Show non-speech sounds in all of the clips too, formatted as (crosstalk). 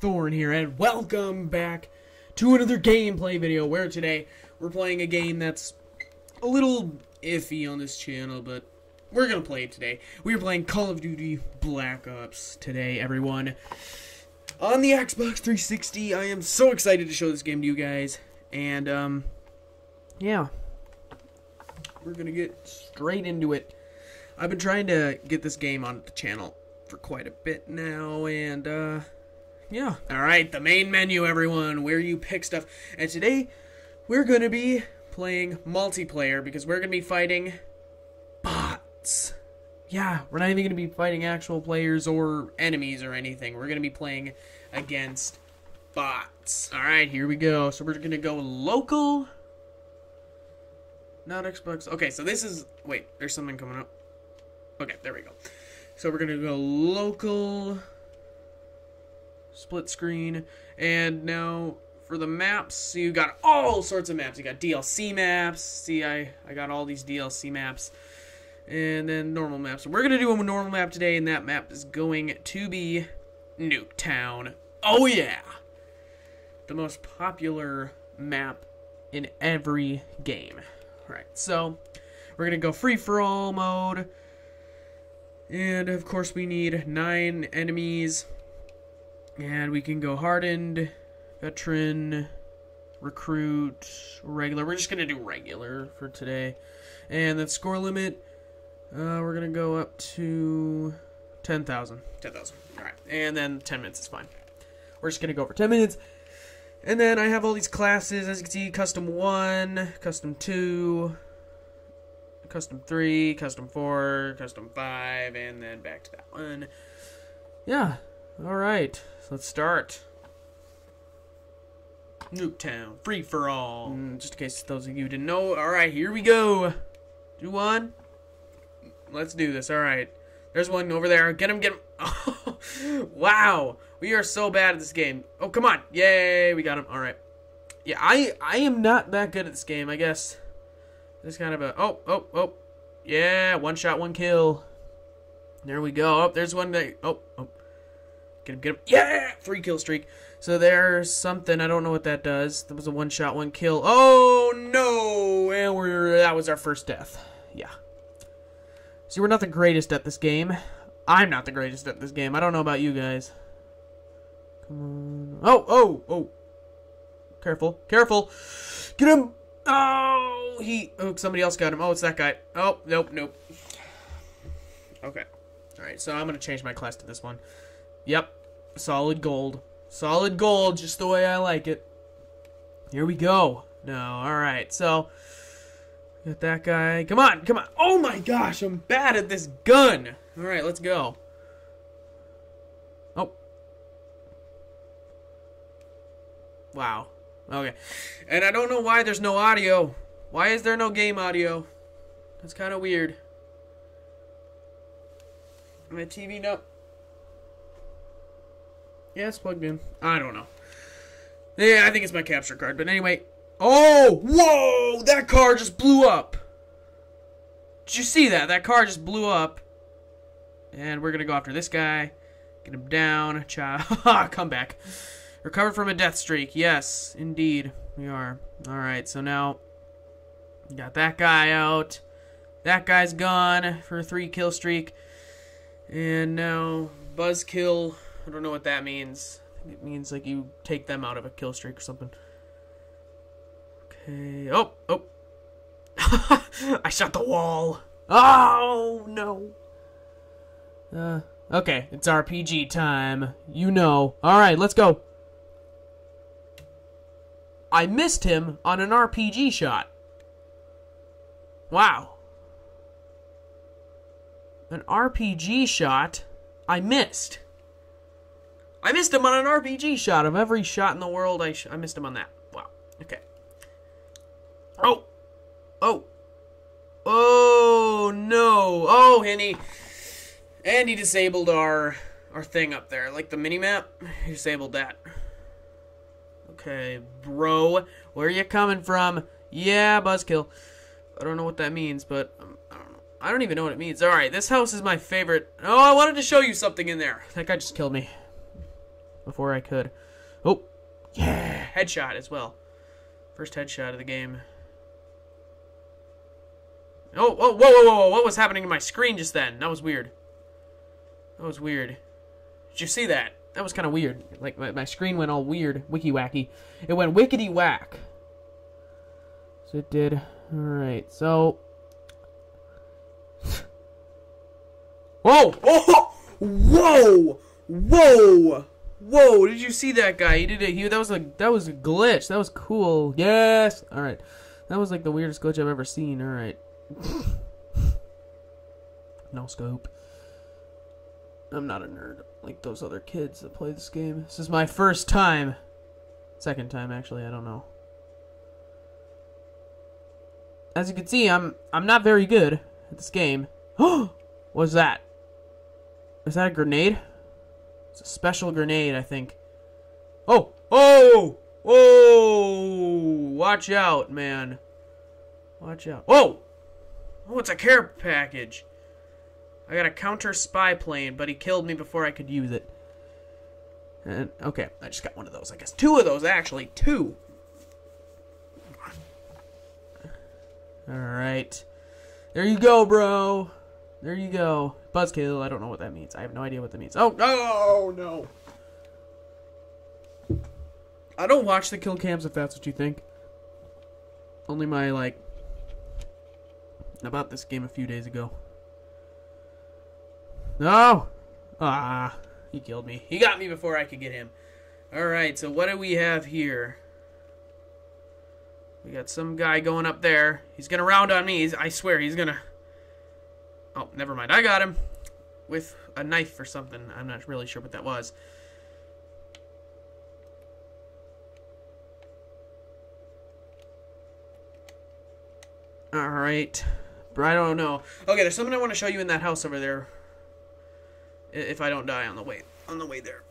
Thorin here, and welcome back to another gameplay video where today we're playing a game that's a little iffy on this channel, but we're gonna play it today. We are playing Call of Duty Black Ops today, everyone. On the Xbox 360, I am so excited to show this game to you guys, and, um, yeah. We're gonna get straight into it. I've been trying to get this game on the channel for quite a bit now, and, uh, yeah. Alright, the main menu, everyone, where you pick stuff. And today, we're gonna be playing multiplayer because we're gonna be fighting bots. Yeah, we're not even gonna be fighting actual players or enemies or anything. We're gonna be playing against bots. Alright, here we go. So we're gonna go local. Not Xbox. Okay, so this is. Wait, there's something coming up. Okay, there we go. So we're gonna go local split screen. And now for the maps, you got all sorts of maps. You got DLC maps. See, I, I got all these DLC maps. And then normal maps. We're going to do a normal map today, and that map is going to be Nuketown. Oh, yeah! The most popular map in every game. Alright, so we're going to go free-for-all mode. And, of course, we need nine enemies. And we can go hardened, veteran, recruit, regular. We're just going to do regular for today. And the score limit, uh, we're going to go up to 10,000. 10,000. All right. And then 10 minutes is fine. We're just going to go for 10 minutes. And then I have all these classes, as you can see, custom 1, custom 2, custom 3, custom 4, custom 5, and then back to that one. Yeah. All right. So let's start. Nuketown, free for all. Mm, just in case those of you didn't know. All right, here we go. Do one. Let's do this. All right. There's one over there. Get him, get him. (laughs) Wow. We are so bad at this game. Oh, come on. Yay, we got him. All right. Yeah, I I am not that good at this game, I guess. This kind of a Oh, oh, oh. Yeah, one shot, one kill. There we go. Oh, there's one that Oh, oh. Get him, get him. Yeah! Three kill streak. So there's something. I don't know what that does. That was a one shot, one kill. Oh, no! And we're, that was our first death. Yeah. See, we're not the greatest at this game. I'm not the greatest at this game. I don't know about you guys. Come on. Oh, oh, oh. Careful, careful. Get him! Oh, he. Oh, somebody else got him. Oh, it's that guy. Oh, nope, nope. Okay. Alright, so I'm going to change my class to this one. Yep. Solid gold. Solid gold, just the way I like it. Here we go. No, alright, so. Got that guy. Come on, come on. Oh my gosh, I'm bad at this gun. Alright, let's go. Oh. Wow. Okay. And I don't know why there's no audio. Why is there no game audio? That's kind of weird. My TV, nope. Yeah, it's plugged in. I don't know. Yeah, I think it's my capture card. But anyway. Oh! Whoa! That car just blew up. Did you see that? That car just blew up. And we're going to go after this guy. Get him down. (laughs) Cha Come back. Recovered from a death streak. Yes, indeed. We are. Alright, so now. Got that guy out. That guy's gone for a three kill streak. And now Buzzkill I don't know what that means. it means like you take them out of a kill streak or something. Okay. Oh, oh. (laughs) I shot the wall. Oh, no. Uh, okay, it's RPG time. You know. Alright, let's go. I missed him on an RPG shot. Wow. An RPG shot I missed. I missed him on an RPG shot. Of every shot in the world, I, I missed him on that. Wow. Okay. Oh. Oh. Oh, no. Oh, and he... And he disabled our our thing up there. Like the mini-map. He disabled that. Okay, bro. Where you coming from? Yeah, buzzkill. I don't know what that means, but um, I don't know. I don't even know what it means. All right, this house is my favorite. Oh, I wanted to show you something in there. That guy just killed me before I could. Oh, yeah, headshot as well. First headshot of the game. Oh, whoa, whoa, whoa, whoa, what was happening to my screen just then? That was weird. That was weird. Did you see that? That was kind of weird. Like, my, my screen went all weird, wiki wacky. It went wickety whack. So it did. Alright, so. Whoa! Oh! Whoa! Whoa! Whoa! Did you see that guy? He did it. He that was like that was a glitch. That was cool. Yes. All right. That was like the weirdest glitch I've ever seen. All right. (laughs) no scope. I'm not a nerd like those other kids that play this game. This is my first time. Second time actually. I don't know. As you can see, I'm I'm not very good at this game. (gasps) Oh, What's that? Is that a grenade? It's a special grenade, I think. Oh! Oh! Oh! Watch out, man. Watch out. Whoa! Oh, it's a care package. I got a counter spy plane, but he killed me before I could use it. And, okay, I just got one of those, I guess. Two of those, actually. Two. Alright. There you go, bro. There you go. Buzzkill, I don't know what that means. I have no idea what that means. Oh, no, no. I don't watch the kill cams if that's what you think. Only my, like, about this game a few days ago. No! Ah, he killed me. He got me before I could get him. Alright, so what do we have here? We got some guy going up there. He's gonna round on me. He's, I swear, he's gonna... Oh, never mind. I got him with a knife or something. I'm not really sure what that was. Alright. But I don't know. Okay, there's something I want to show you in that house over there. If I don't die on the way on the way there.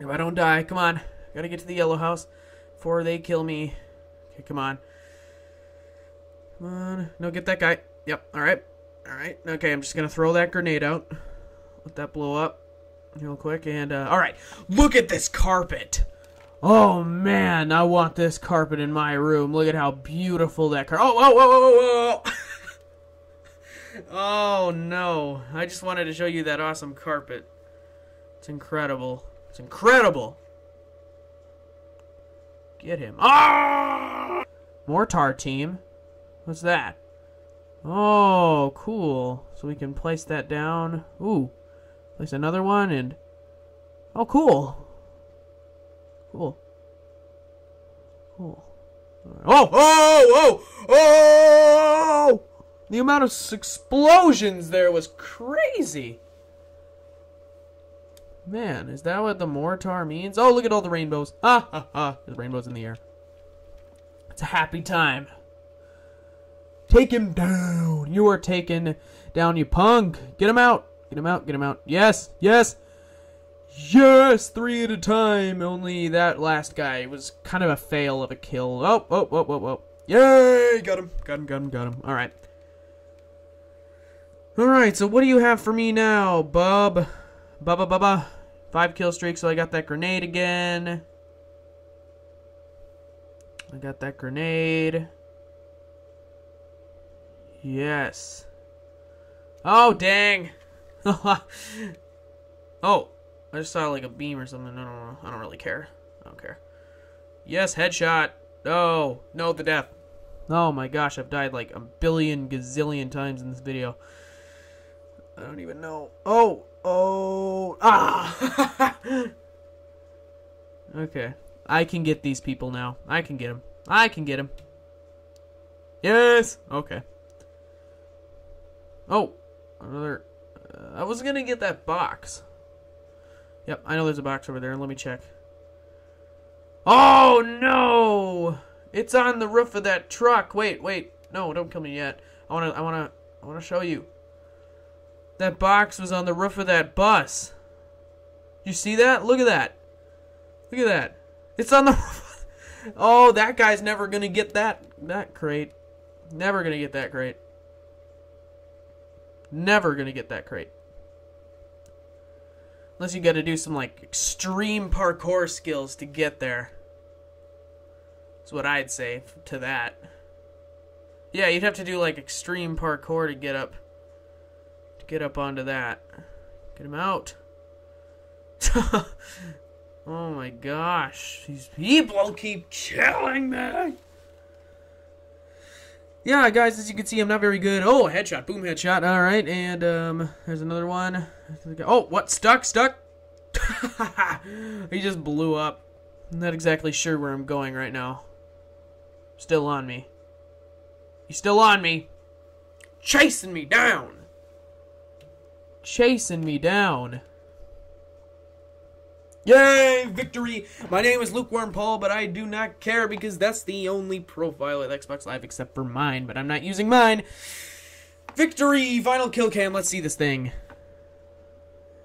If I don't die, come on. Gotta get to the yellow house before they kill me. Okay, come on. Come on. No, get that guy. Yep, alright. Alright, okay, I'm just gonna throw that grenade out. Let that blow up real quick, and, uh, alright. Look at this carpet! Oh, man, I want this carpet in my room. Look at how beautiful that car. Oh, whoa, whoa, whoa, whoa, whoa! Oh, no. I just wanted to show you that awesome carpet. It's incredible. It's incredible! Get him. Ah! Mortar team? What's that? Oh, cool. So we can place that down. Ooh. Place another one and... Oh, cool. Cool. Cool. Oh, oh, oh, oh! The amount of explosions there was crazy. Man, is that what the mortar means? Oh, look at all the rainbows. Ah, ha, ha. There's rainbows in the air. It's a happy time. Take him down. You are taken down, you punk. Get him out. Get him out. Get him out. Yes. Yes. Yes. Three at a time. Only that last guy was kind of a fail of a kill. Oh, oh, oh, oh, oh. Yay. Got him. Got him. Got him. Got him. All right. All right. So what do you have for me now, bub? Bubba, bubba. Five kill streak. So I got that grenade again. I got that grenade. Yes. Oh, dang. (laughs) oh, I just saw like a beam or something. I don't know. I don't really care. I don't care. Yes, headshot. Oh, no, the death. Oh my gosh, I've died like a billion gazillion times in this video. I don't even know. Oh, oh, ah. (laughs) okay, I can get these people now. I can get them. I can get them. Yes. Okay. Oh, another. Uh, I was gonna get that box. Yep, I know there's a box over there. Let me check. Oh no! It's on the roof of that truck. Wait, wait. No, don't kill me yet. I wanna, I wanna, I wanna show you. That box was on the roof of that bus. You see that? Look at that. Look at that. It's on the (laughs) oh, that guy's never gonna get that that crate. Never gonna get that crate. Never gonna get that crate. Unless you gotta do some like extreme parkour skills to get there. That's what I'd say to that. Yeah, you'd have to do like extreme parkour to get up to get up onto that. Get him out. (laughs) oh my gosh. These people keep killing me. Yeah, guys, as you can see, I'm not very good. Oh, headshot. Boom, headshot. All right, and um, there's another one. Oh, what? Stuck? Stuck? (laughs) he just blew up. I'm not exactly sure where I'm going right now. Still on me. He's still on me. Chasing me down. Chasing me down. Yay, victory! My name is Lukewarm Paul, but I do not care because that's the only profile at Xbox Live except for mine, but I'm not using mine. Victory! Final kill cam. Let's see this thing.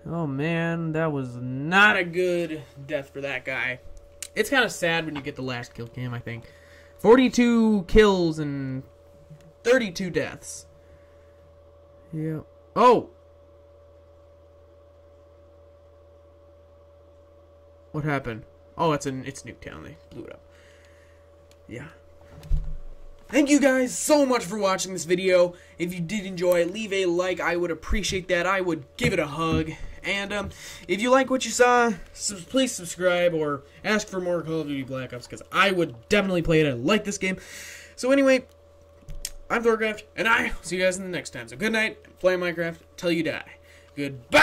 Oh man, that was not a good death for that guy. It's kind of sad when you get the last kill cam, I think. 42 kills and 32 deaths. Yeah. Oh! What happened? Oh, it's in it's Nuketown. They blew it up. Yeah. Thank you guys so much for watching this video. If you did enjoy, leave a like. I would appreciate that. I would give it a hug. And um, if you like what you saw, please subscribe or ask for more Call of Duty Black Ops because I would definitely play it. I like this game. So anyway, I'm ThorinCraft, and I see you guys in the next time. So good night, play Minecraft till you die. Goodbye.